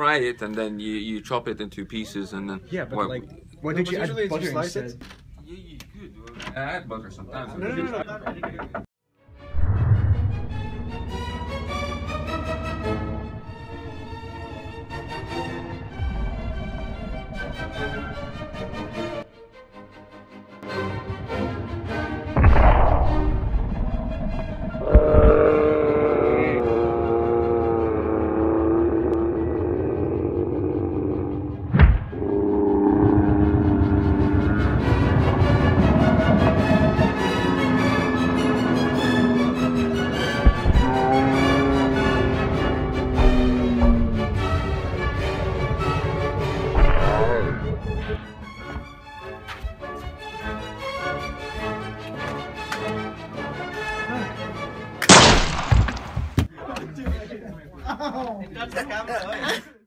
fry it and then you, you chop it into pieces and then. Yeah, but well, like, why No, did you usually add you butter slice it. instead? you, you could. I add butter sometimes. No, no, no, no. Está en la